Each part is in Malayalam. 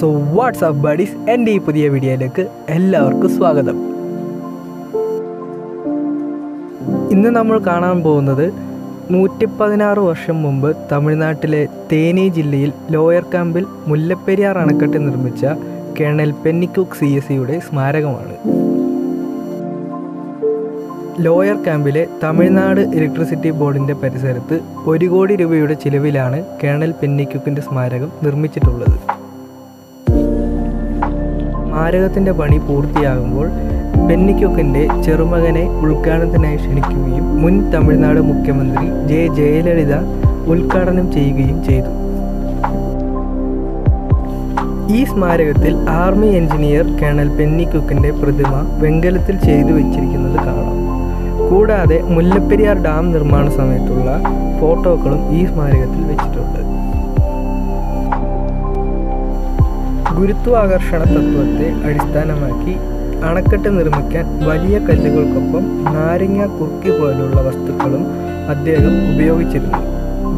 സോ വാട്സ്ആപ്പ് ബഡീസ് എന്റെ ഈ പുതിയ വീഡിയോയിലേക്ക് എല്ലാവർക്കും സ്വാഗതം. ഇന്ന് നമ്മൾ കാണാൻ പോകുന്നത് നൂറ്റി പതിനാറ് വർഷം മുമ്പ് തമിഴ്നാട്ടിലെ തേനി ജില്ലയിൽ ലോയർ ക്യാമ്പിൽ മുല്ലപ്പെരിയാർ അണക്കെട്ട് നിർമ്മിച്ച കേണൽ പെന്നിക്കുക്ക് സി എസ് സിയുടെ സ്മാരകമാണ്. ലോയർ ക്യാമ്പിലെ തമിഴ്നാട് ഇലക്ട്രിസിറ്റി ബോർഡിന്റെ പരിസരത്ത് ഒരു കോടി രൂപയുടെ ചിലവിലാണ് കേണൽ പെന്നിക്കുക്കിന്റെ സ്മാരകം നിർമ്മിച്ചിട്ടുള്ളത്. സ്മാരകത്തിന്റെ പണി പൂർത്തിയാകുമ്പോൾ പെന്നിക്കൊക്കന്റെ ചെറുമകനെ ഉദ്ഘാടനത്തിനായി ക്ഷണിക്കുകയും മുൻ തമിഴ്നാട് മുഖ്യമന്ത്രി ജെ ജയലളിത ഉദ്ഘാടനം ചെയ്യുകയും ചെയ്തു. ഈ സ്മാരകത്തിൽ ആർമി എഞ്ചിനീയർ കേണൽ പെന്നിക്കുക്കിന്റെ പ്രതിമ വെങ്കലത്തിൽ ചെയ്തു വെച്ചിരിക്കുന്നത് കാണാം. കൂടാതെ മുല്ലപ്പെരിയാർ ഡാം നിർമ്മാണ സമയത്തുള്ള ഫോട്ടോകളും ഈ സ്മാരകത്തിൽ വെച്ചിട്ടുണ്ട്. ഗുരുത്വാകർഷണ തത്വത്തെ അടിസ്ഥാനമാക്കി അണക്കെട്ട് നിർമ്മിക്കാൻ വലിയ കല്ലുകൾക്കൊപ്പം നാരങ്ങ കുറുക്കി പോലുള്ള വസ്തുക്കളും അദ്ദേഹം ഉപയോഗിച്ചിരുന്നു.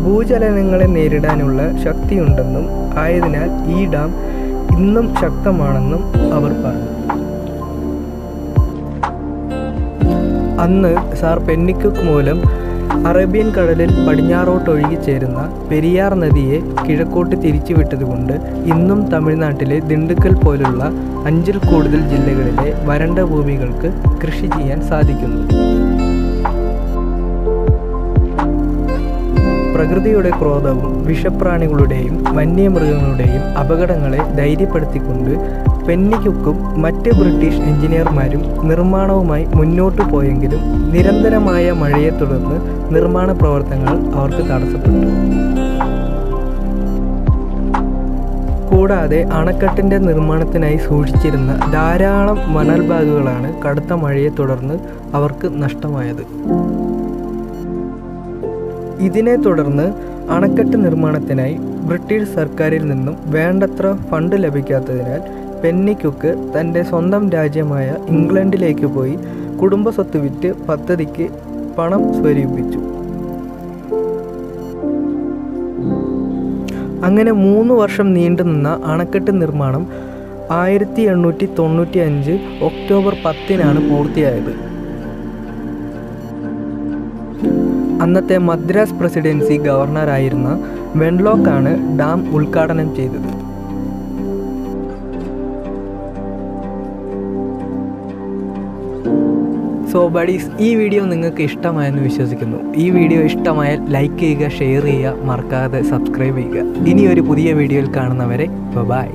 ഭൂചലനങ്ങളെ നേരിടാനുള്ള ശക്തിയുണ്ടെന്നും ആയതിനാൽ ഈ ഡാം ഇന്നും ശക്തമാണെന്നും അവർ പറഞ്ഞു. അന്ന് സാർ പെന്നിക്കുക്ക് മൂലം അറേബ്യൻ കടലിൽ പടിഞ്ഞാറോട്ടൊഴുകി ചേരുന്ന പെരിയാർ നദിയെ കിഴക്കോട്ട് തിരിച്ചുവിട്ടതുകൊണ്ട് ഇന്നും തമിഴ്നാട്ടിലെ ദിണ്ടുക്കൽ പോലുള്ള അഞ്ചിൽ കൂടുതൽ ജില്ലകളിലെ വരണ്ട ഭൂമികൾക്ക് കൃഷി ചെയ്യാൻ സാധിക്കുന്നു. പ്രകൃതിയുടെ ക്രോധവും വിഷപ്രാണികളുടെയും വന്യമൃഗങ്ങളുടെയും അപകടങ്ങളെ ധൈര്യപ്പെടുത്തിക്കൊണ്ട് പെന്നിക്കുക്കും മറ്റ് ബ്രിട്ടീഷ് എഞ്ചിനീയർമാരും നിർമ്മാണവുമായി മുന്നോട്ടു പോയെങ്കിലും നിരന്തരമായ മഴയെ തുടർന്ന് നിർമ്മാണ പ്രവർത്തനങ്ങൾ അവർക്ക് തടസ്സപ്പെട്ടു. കൂടാതെ അണക്കെട്ടിന്റെ നിർമ്മാണത്തിനായി സൂക്ഷിച്ചിരുന്ന ധാരാളം മണൽ ബാഗുകളാണ് കടുത്ത മഴയെ തുടർന്ന് അവർക്ക് നഷ്ടമായത്. ഇതിനെ തുടർന്ന് അണക്കെട്ട് നിർമ്മാണത്തിനായി ബ്രിട്ടീഷ് സർക്കാരിൽ നിന്നും വേണ്ടത്ര ഫണ്ട് ലഭിക്കാത്തതിനാൽ പെന്നിക്കുക്ക് തന്റെ സ്വന്തം രാജ്യമായ ഇംഗ്ലണ്ടിലേക്ക് പോയി കുടുംബ സ്വത്ത് വിറ്റ് പദ്ധതിക്ക് പണം സ്വരൂപിച്ചു. അങ്ങനെ മൂന്ന് വർഷം നീണ്ടുനിന്ന അണക്കെട്ട് നിർമ്മാണം ആയിരത്തി എണ്ണൂറ്റി തൊണ്ണൂറ്റി അഞ്ച് ഒക്ടോബർ പത്തിനാണ് പൂർത്തിയായത്. അന്നത്തെ മദ്രാസ് പ്രസിഡൻസി ഗവർണറായിരുന്ന വെൺലോക്കാണ് ഡാം ഉദ്ഘാടനം ചെയ്തത്. സോ ബഡീസ് ഈ വീഡിയോ നിങ്ങൾക്ക് ഇഷ്ടമായെന്ന് വിശ്വസിക്കുന്നു. ഈ വീഡിയോ ഇഷ്ടമായാൽ ലൈക്ക് ചെയ്യുക ഷെയർ ചെയ്യുക മറക്കാതെ സബ്സ്ക്രൈബ് ചെയ്യുക. ഇനി ഒരു പുതിയ വീഡിയോയിൽ കാണുന്നവരെ ബൈ